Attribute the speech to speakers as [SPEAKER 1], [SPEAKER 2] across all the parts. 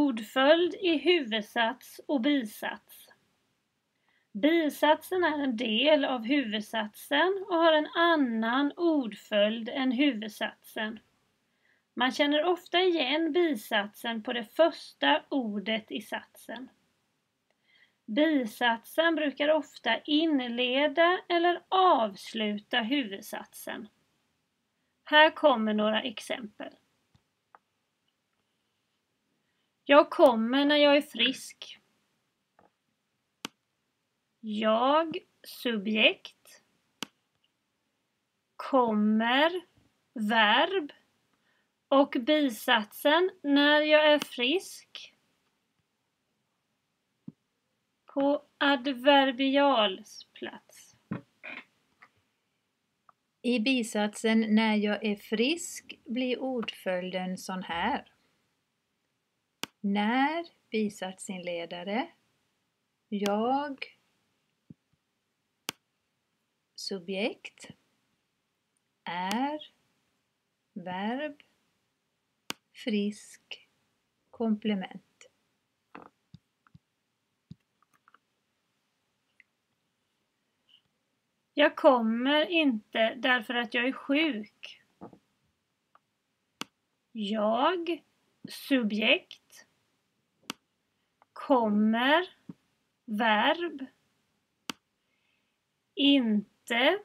[SPEAKER 1] Ordföljd i huvudsats och bisats. Bisatsen är en del av huvudsatsen och har en annan ordföljd än huvudsatsen. Man känner ofta igen bisatsen på det första ordet i satsen. Bisatsen brukar ofta inleda eller avsluta huvudsatsen. Här kommer några exempel. Jag kommer när jag är frisk. Jag, subjekt. Kommer, verb. Och bisatsen när jag är frisk på adverbialsplats.
[SPEAKER 2] I bisatsen när jag är frisk blir ordföljden sån här. När bisatsinledare. Jag subjekt är verb frisk komplement.
[SPEAKER 1] Jag kommer inte därför att jag är sjuk. Jag, subjekt, kommer, verb, inte,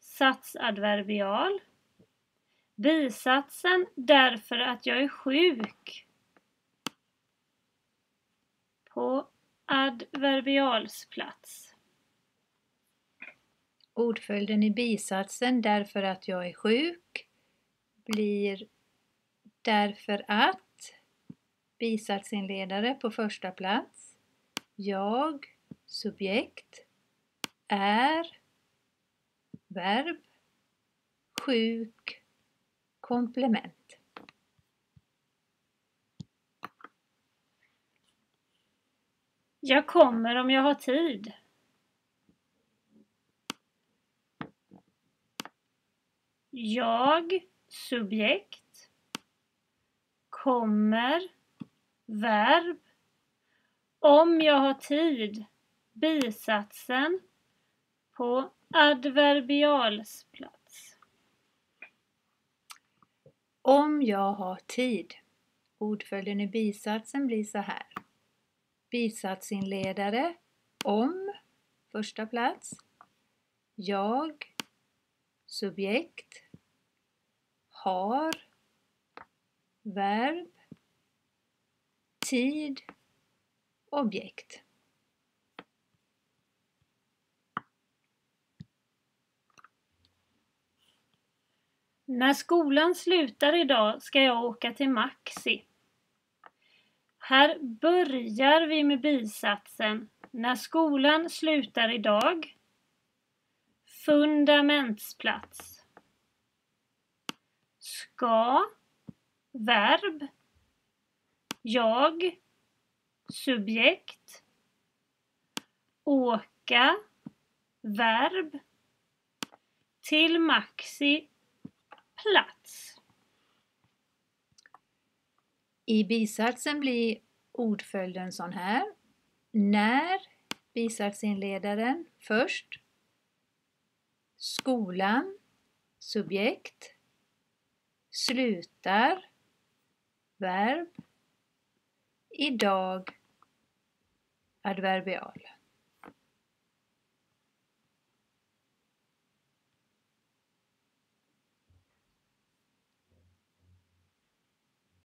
[SPEAKER 1] satsadverbial, bisatsen därför att jag är sjuk på adverbialsplats.
[SPEAKER 2] Ordföljden i bisatsen därför att jag är sjuk blir därför att bisatsinledare på första plats. Jag, subjekt, är, verb, sjuk, komplement.
[SPEAKER 1] Jag kommer om jag har tid. Jag, subjekt, kommer, verb, om jag har tid, bisatsen, på adverbialsplats.
[SPEAKER 2] Om jag har tid. Ordföljden i bisatsen blir så här. Bisatsinledare om första plats. Jag subjekt har verb tid objekt.
[SPEAKER 1] När skolan slutar idag ska jag åka till Maxi. Här börjar vi med bisatsen när skolan slutar idag. Fundamentsplats. Ska, verb. Jag, subjekt. Åka, verb. Till Maxi, plats.
[SPEAKER 2] I bisatsen blir ordföljden sån här. När bisatsinledaren först. Skolan subjekt. Slutar verb. Idag adverbial.